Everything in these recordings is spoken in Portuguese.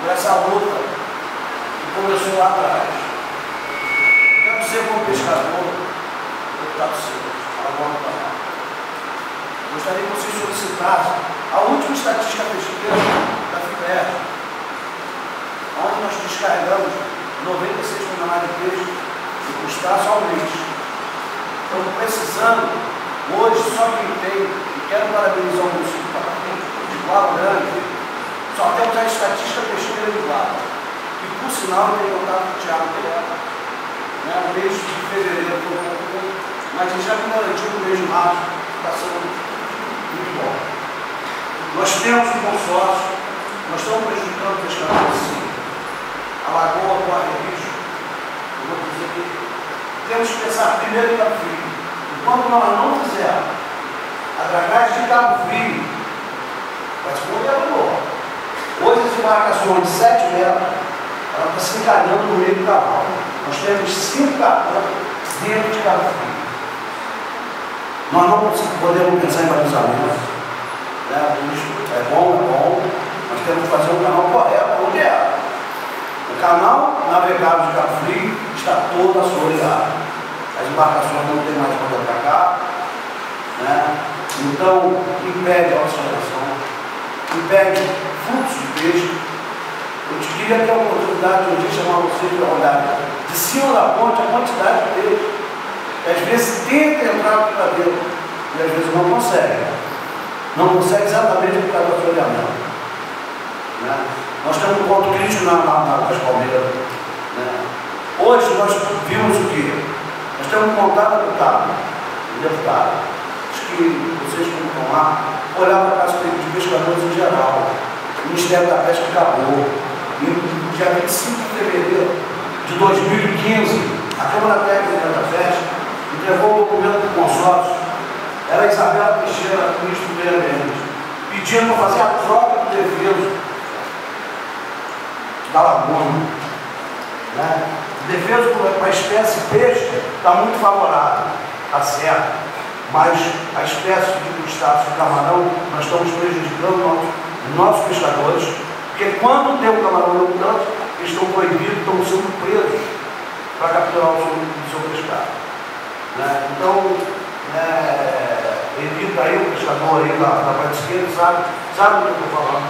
luta que começou lá atrás. Quero ser como pescador, deputado Silva, agora canal. Gostaria que vocês solicitassem a última estatística pesquisa da FIPER, onde nós descarregamos 96 toneladas de peixe de crustáceo ao mês. Estamos precisando, hoje, só quem tem, e quero parabenizar o município de Guarda Grande, só temos a estatística pesqueira de Guarda. E por sinal, tenho contato com o Tiago direto. Né, o mês de fevereiro mas ele já me garantiu que o mês de março está sendo muito bom. Nós temos um consórcio, nós estamos prejudicando o pescador sim. A lagoa corre risco. Eu vou dizer que temos que pensar primeiro em Cabo Frio. Enquanto nós não fizermos a dragagem de Cabo Frio, vai se as embarcações de 7 metros, ela está se encaminhando no meio do canal. Nós temos cinco carros dentro de Cabo Frio. Nós não podemos pensar em balizamento. Né? É bom, é bom. Nós temos que fazer um canal correto onde é. O canal navegável de Cabo Frio está todo assoreado. As embarcações não têm mais para cá. Né? Então, impede a observação, impede fluxo de peixe. Eu te queria ter a oportunidade de um dia chamar vocês para olhar de cima da ponte a quantidade de peixe. E às vezes tenta entrar para dentro e às vezes não consegue. Não consegue exatamente por causa do assoreamento. Né? Nós temos um ponto crítico na, na, nas palmeiras. Né? Hoje nós vimos o que? Nós temos um contato deputado, um deputado, que vocês como estão lá, olhar para a casa de pescadores em geral. O Ministério da Pesca acabou. E no dia 25 de fevereiro de 2015, a Câmara Técnica da Pesca entregou o documento do consórcio. Era Isabela Teixeira, ministro do Meio Ambiente, pedindo para fazer a troca do defeso da laguna. Né? O defeso para a espécie peixe está muito favorável, está certo. Mas a espécie de crustáceo camarão, nós estamos prejudicando nossos, nossos pescadores, porque quando tem o camarão no abundante, eles estão proibidos, estão sendo presos para capturar o seu, o seu pescado. Né? Então, é, evita aí o pescador aí da, da parte esquerda, sabe, sabe do que eu estou falando.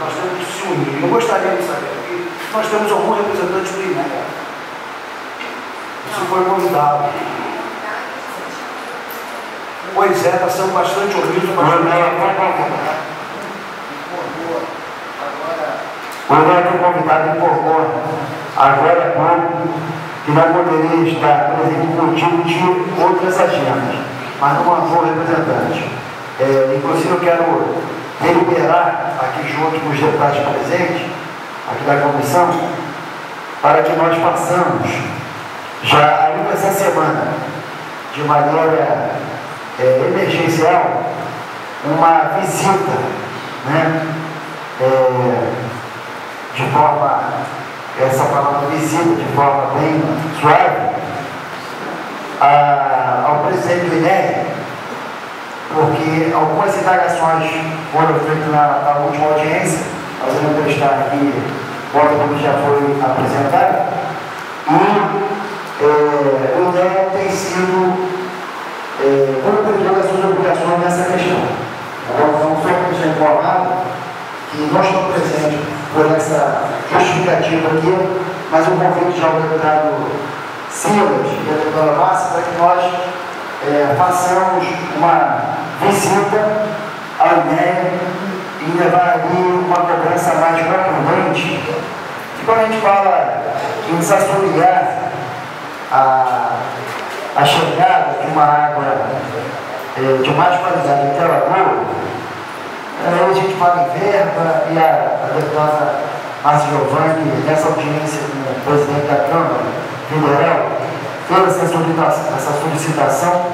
Nós temos que se unir. Eu gostaria de saber aqui, nós temos algum representante do INEA. Isso foi convidado. Pois é, está sendo bastante ouvido, mas não é. O nosso convidado informou agora há pouco que não poderia estar presente motivo de outras agendas, mas não mandou representante. É, inclusive eu quero deliberar aqui junto com os deputados presentes, aqui da comissão, para que nós façamos já ainda essa semana, de maneira é, emergencial, uma visita, né? É, de forma, essa palavra visita, de forma bem suave, a, ao presidente do INEA, porque algumas indagações foram feitas na, na última audiência, nós vamos prestar aqui, volta como já foi apresentado, e é, o INEA tem sido é, cumpridor das suas obrigações nessa questão. Então, vamos só para deixar informado que nós estamos presentes por essa aqui, mas o convite já ao deputado Silas e a deputada Márcia para que nós é, façamos uma visita ao INEA e levar ali uma cobrança mais contundente. E quando a gente fala em desassorear a, a chegada de uma água é, de mais qualidade em lagoa, aí a gente fala em verba e a, a deputada Márcia Giovanni, nessa audiência com o presidente da Câmara Federal, fez essa solicitação, essa solicitação.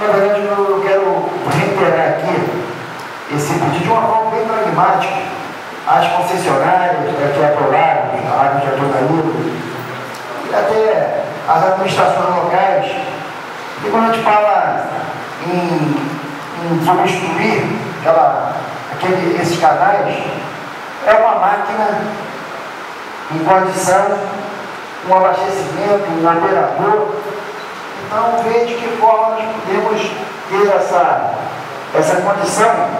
Na verdade, eu quero reiterar aqui esse pedido de uma forma bem pragmática às concessionárias que aprovaram a água de Atonaíba e até as administrações locais. E quando a gente fala em, em substituir aquela, aquele, esses canais, é uma máquina em condição, um abastecimento, um operador. Então, veja de que forma nós podemos ter essa, essa condição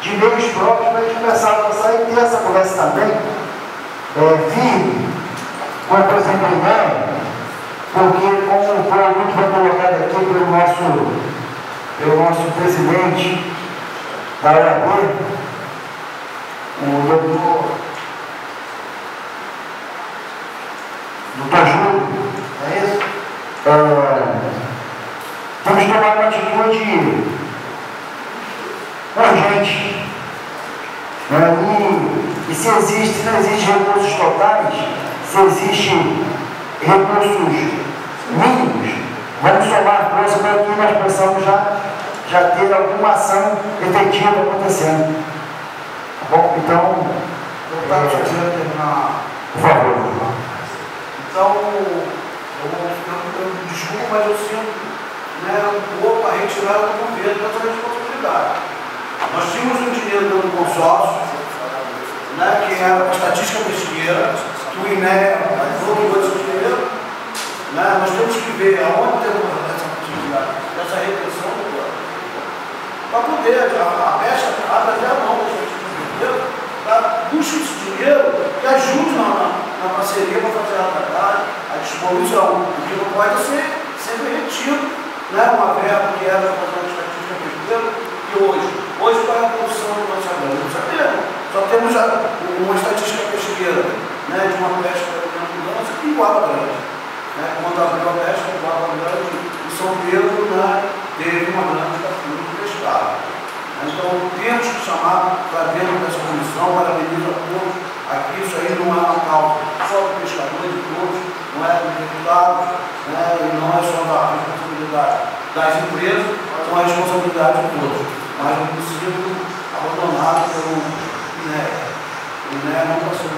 de meios próprios para a gente começar a avançar e ter essa conversa também, é, firme, por exemplo, a porque como foi muito bem colocado aqui pelo nosso, pelo nosso presidente da OAB, o doutor Júlio, é isso? É, temos que tomar uma atitude urgente. Né? E, e se existe, se não existe recursos totais, se existe recursos mínimos, vamos somar força para que nós possamos já, já ter alguma ação efetiva acontecendo. Tá bom? Então, Eu estava é, terminar. Por favor. Então, eu, eu, eu, desculpa, mas eu sinto né, um pouco a retirada do governo dessa responsabilidade. Nós tínhamos um dinheiro dentro do consórcio, né, que era a estatística pesqueira, que o INE falou que esse dinheiro, né, nós temos que ver aonde temos essa possibilidade, dessa repressão do plano. Para poder, a, a pecha abre até a mão da para buscar esse dinheiro que ajude na, na, na parceria para fazer a trabalho, a disposição, o que não pode ser sempre retido, né, uma verba que era fazer a estatística pesqueira, e hoje, hoje qual é a produção do nosso agrônomo? Não sabemos. Só temos uma estatística pesqueira né, de uma pesca de ambulância em Guarda Grande. Né, a pesca em Guarda Grande, e São Pedro né, teve uma grande captura de pescado. Então, temos que chamar para dentro dessa comissão, parabenizo a todos. Aqui, isso aí não é uma causa só do pescador, de todos, não é dos deputados, né, e não é só da responsabilidade das empresas, são a responsabilidade de todos. Mas não possível abandonado pelo INE. O INE não passou